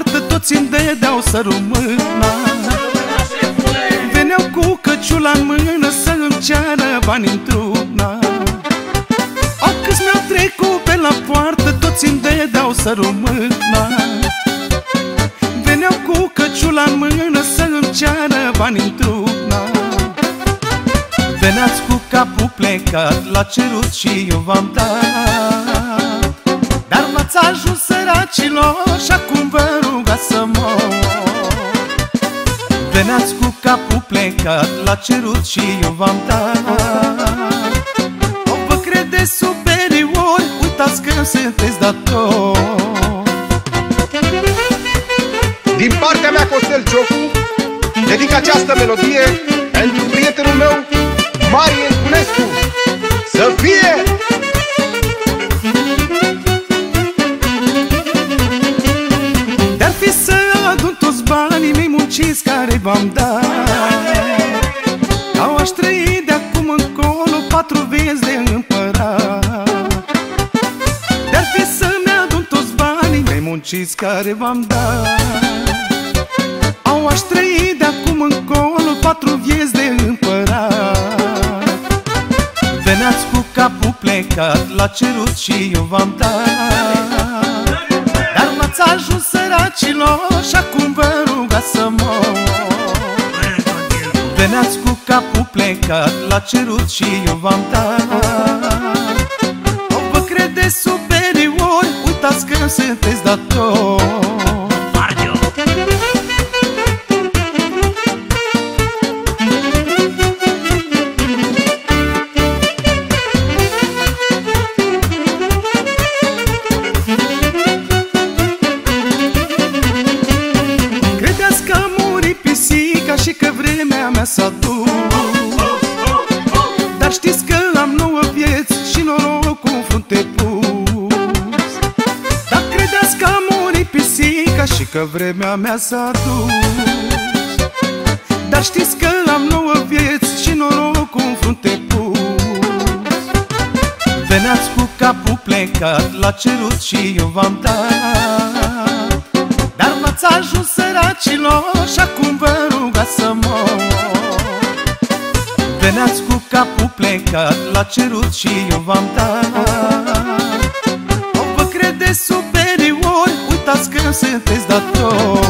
toți îmi dădeau să rămână Veneau cu căciula în mână să îmi ceară bani într-una. Au câți mi-au trecut pe la poartă, toți îmi dădeau să rămână Veneau cu căciula în mână să îmi ceară bani într-una. Veneați cu capul plecat la cerut și eu v-am dat. Dar m-ați ajuns săracilor și acum vă ruga să mor Veneați cu capul plecat la cerut și eu v-am dat O vă crede superiori, uitați că sunteți datori Din partea mea, Costel Ciocu, dedic această melodie pentru prietenul meu, Marie Încunescu. Să fie! Banii mei munciți care v-am dat. Au aș trăi de acum încolo patru vieți de împărat. Dar fi să-mi adun toți banii mei munciți care v-am dat. Au aș trăi de acum încolo patru vieți de împărat. Veneați cu capul plecat la cerut și eu v-am dat. Dar m-ați ajuns săracilor și acum vă ruga să mor Veneați cu capul plecat la cerut și eu v-am dat. O vă crede superiori, uitați că sunteți datori vremea mea s-a dus Dar știți că am nouă vieți și norocul în frunte pus. Dar credeți că a murit pisica și că vremea mea s-a dus. Dar știți că am nouă vieți și norocul în frunte pus. Veneați cu capul plecat la cerut și eu v-am dat. Dar m-ați ajuns săracilor și acum vă ruga să mor Veneați cu capul plecat la cerut și eu v-am dat. O vă crede superiori, uitați că sunteți datori